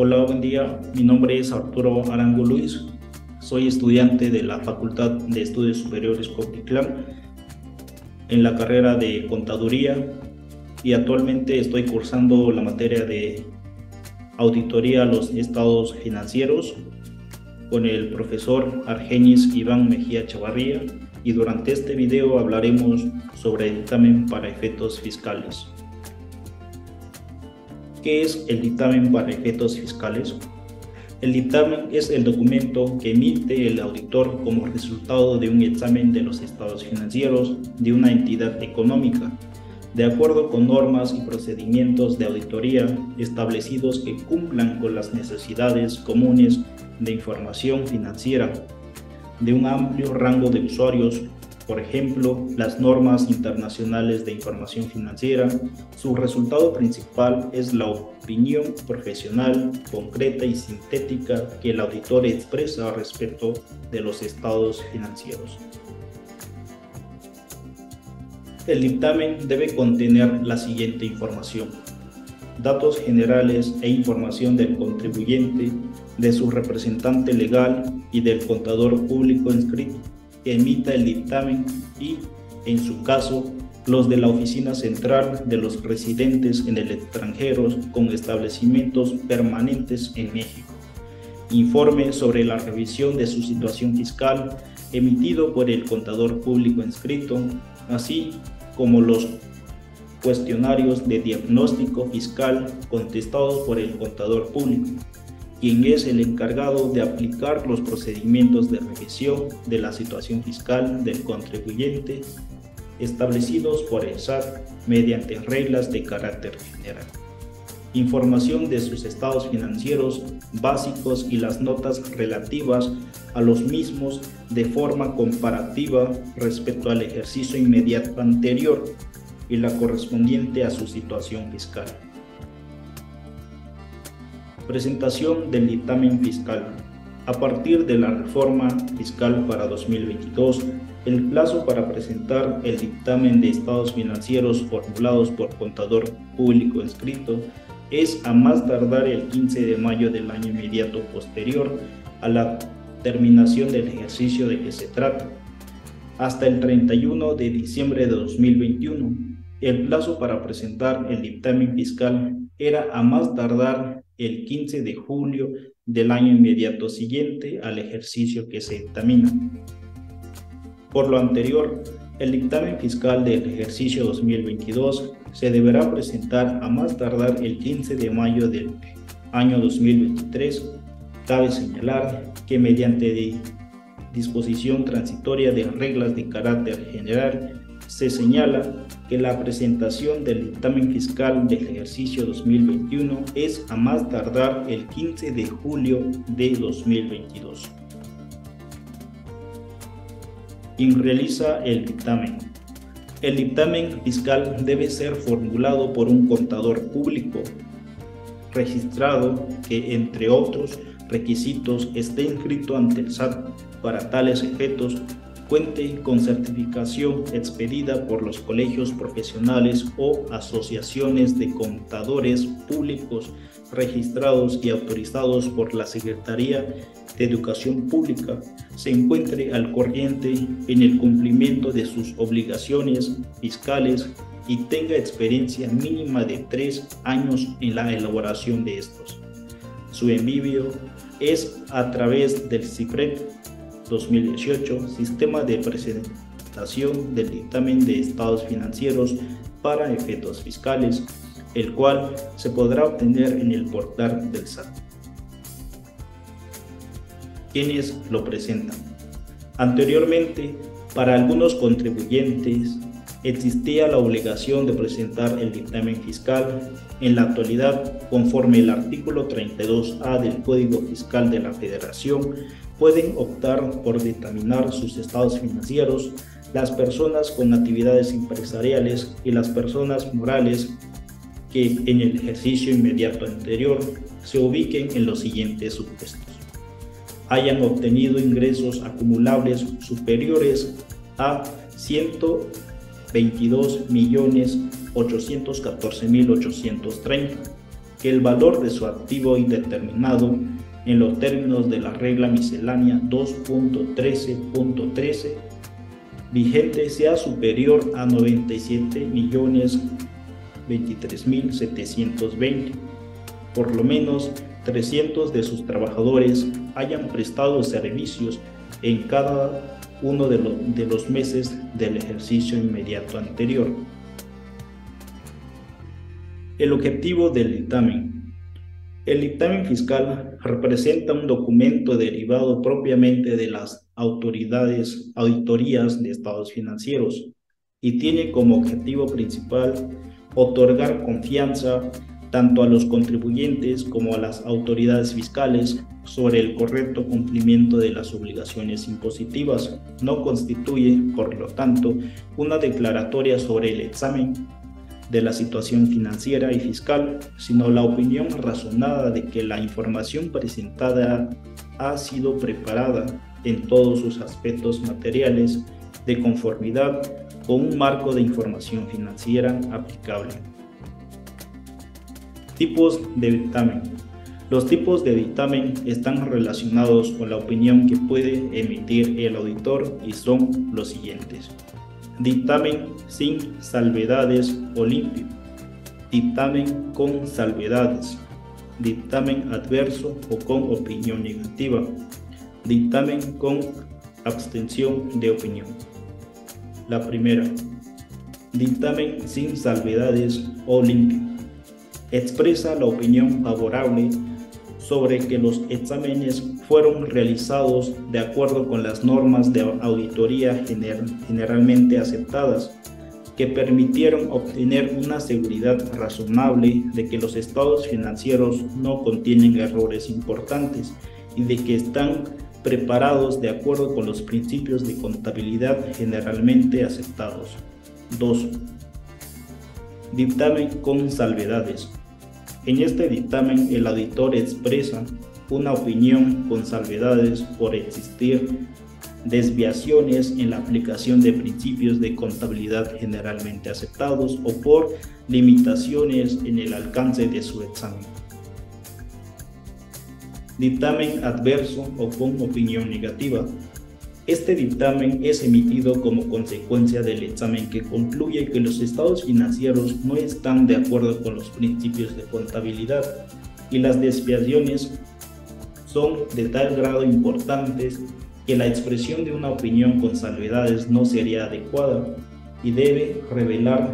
Hola, buen día. Mi nombre es Arturo Arango Luis. Soy estudiante de la Facultad de Estudios Superiores Coquitlán en la carrera de Contaduría y actualmente estoy cursando la materia de Auditoría a los Estados Financieros con el profesor Argenis Iván Mejía Chavarría y durante este video hablaremos sobre el dictamen para efectos fiscales. ¿Qué es el dictamen para efectos fiscales? El dictamen es el documento que emite el auditor como resultado de un examen de los estados financieros de una entidad económica, de acuerdo con normas y procedimientos de auditoría establecidos que cumplan con las necesidades comunes de información financiera de un amplio rango de usuarios por ejemplo, las normas internacionales de información financiera, su resultado principal es la opinión profesional, concreta y sintética que el auditor expresa respecto de los estados financieros. El dictamen debe contener la siguiente información. Datos generales e información del contribuyente, de su representante legal y del contador público inscrito emita el dictamen y, en su caso, los de la Oficina Central de los residentes en el extranjero con establecimientos permanentes en México. Informe sobre la revisión de su situación fiscal emitido por el contador público inscrito, así como los cuestionarios de diagnóstico fiscal contestados por el contador público quien es el encargado de aplicar los procedimientos de revisión de la situación fiscal del contribuyente establecidos por el SAT mediante reglas de carácter general. Información de sus estados financieros básicos y las notas relativas a los mismos de forma comparativa respecto al ejercicio inmediato anterior y la correspondiente a su situación fiscal. Presentación del dictamen fiscal. A partir de la reforma fiscal para 2022, el plazo para presentar el dictamen de estados financieros formulados por contador público inscrito es a más tardar el 15 de mayo del año inmediato posterior a la terminación del ejercicio de que se trata, hasta el 31 de diciembre de 2021. El plazo para presentar el dictamen fiscal era a más tardar el 15 de julio del año inmediato siguiente al ejercicio que se dictamina. Por lo anterior, el dictamen fiscal del ejercicio 2022 se deberá presentar a más tardar el 15 de mayo del año 2023. Cabe señalar que mediante disposición transitoria de reglas de carácter general se señala que la presentación del dictamen fiscal del ejercicio 2021 es a más tardar el 15 de julio de 2022. Quien realiza el dictamen. El dictamen fiscal debe ser formulado por un contador público registrado que, entre otros requisitos, esté inscrito ante el SAT para tales efectos cuente con certificación expedida por los colegios profesionales o asociaciones de contadores públicos registrados y autorizados por la Secretaría de Educación Pública, se encuentre al corriente en el cumplimiento de sus obligaciones fiscales y tenga experiencia mínima de tres años en la elaboración de estos. Su envío es a través del CIFRED 2018, Sistema de Presentación del Dictamen de Estados Financieros para Efectos Fiscales, el cual se podrá obtener en el portal del SAT. ¿Quiénes lo presentan? Anteriormente, para algunos contribuyentes existía la obligación de presentar el dictamen fiscal. En la actualidad, conforme el artículo 32A del Código Fiscal de la Federación, pueden optar por dictaminar sus estados financieros las personas con actividades empresariales y las personas morales que en el ejercicio inmediato anterior se ubiquen en los siguientes supuestos. Hayan obtenido ingresos acumulables superiores a 122.814.830 que el valor de su activo indeterminado en los términos de la regla miscelánea 2.13.13 vigente sea superior a 97.023.720. Por lo menos 300 de sus trabajadores hayan prestado servicios en cada uno de, de los meses del ejercicio inmediato anterior. El objetivo del dictamen. El dictamen fiscal representa un documento derivado propiamente de las autoridades auditorías de estados financieros y tiene como objetivo principal otorgar confianza tanto a los contribuyentes como a las autoridades fiscales sobre el correcto cumplimiento de las obligaciones impositivas. No constituye, por lo tanto, una declaratoria sobre el examen de la situación financiera y fiscal, sino la opinión razonada de que la información presentada ha sido preparada en todos sus aspectos materiales de conformidad con un marco de información financiera aplicable. Tipos de dictamen. Los tipos de dictamen están relacionados con la opinión que puede emitir el auditor y son los siguientes dictamen sin salvedades o limpio, dictamen con salvedades, dictamen adverso o con opinión negativa, dictamen con abstención de opinión. La primera, dictamen sin salvedades o limpio. Expresa la opinión favorable sobre que los exámenes fueron realizados de acuerdo con las normas de auditoría generalmente aceptadas, que permitieron obtener una seguridad razonable de que los estados financieros no contienen errores importantes y de que están preparados de acuerdo con los principios de contabilidad generalmente aceptados. 2. Dictamen con salvedades. En este dictamen el auditor expresa una opinión con salvedades por existir desviaciones en la aplicación de principios de contabilidad generalmente aceptados o por limitaciones en el alcance de su examen. Dictamen adverso o con opinión negativa este dictamen es emitido como consecuencia del examen que concluye que los estados financieros no están de acuerdo con los principios de contabilidad y las desviaciones son de tal grado importantes que la expresión de una opinión con salvedades no sería adecuada y debe revelar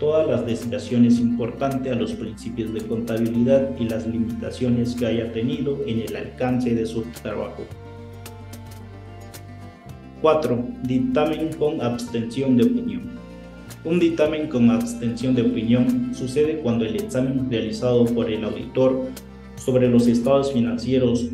todas las desviaciones importantes a los principios de contabilidad y las limitaciones que haya tenido en el alcance de su trabajo. 4. Dictamen con abstención de opinión. Un dictamen con abstención de opinión sucede cuando el examen realizado por el auditor sobre los estados financieros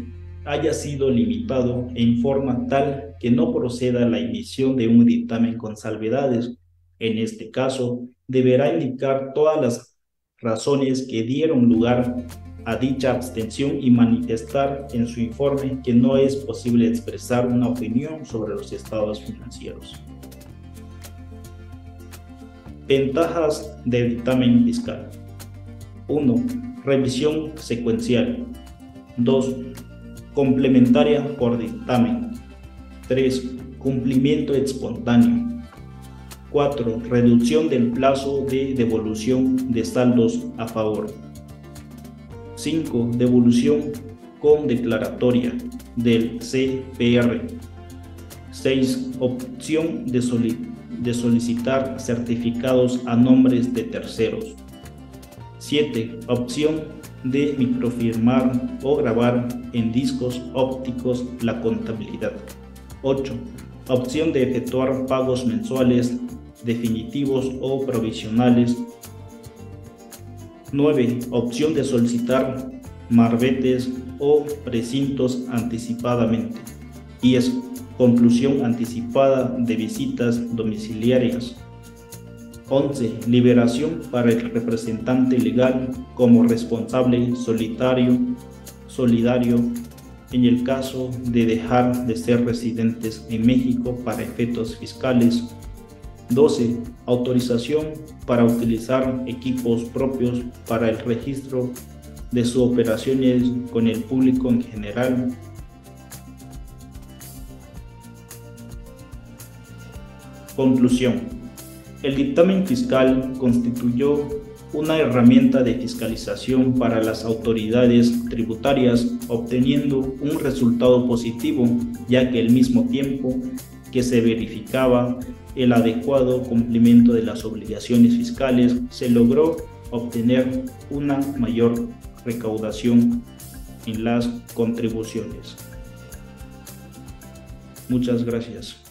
haya sido limitado en forma tal que no proceda la emisión de un dictamen con salvedades. En este caso, deberá indicar todas las razones que dieron lugar a dicha abstención y manifestar en su informe que no es posible expresar una opinión sobre los estados financieros. Ventajas de dictamen fiscal. 1. Revisión secuencial. 2. Complementaria por dictamen. 3. Cumplimiento espontáneo. 4. Reducción del plazo de devolución de saldos a favor. 5. Devolución con declaratoria del CPR. 6. Opción de, de solicitar certificados a nombres de terceros. 7. Opción de microfirmar o grabar en discos ópticos la contabilidad. 8. Opción de efectuar pagos mensuales definitivos o provisionales 9. Opción de solicitar marbetes o precintos anticipadamente. 10. Conclusión anticipada de visitas domiciliarias. 11. Liberación para el representante legal como responsable solitario, solidario en el caso de dejar de ser residentes en México para efectos fiscales 12. Autorización para utilizar equipos propios para el registro de sus operaciones con el público en general. Conclusión. El dictamen fiscal constituyó una herramienta de fiscalización para las autoridades tributarias, obteniendo un resultado positivo, ya que al mismo tiempo que se verificaba el adecuado cumplimiento de las obligaciones fiscales, se logró obtener una mayor recaudación en las contribuciones. Muchas gracias.